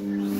Mm-hmm.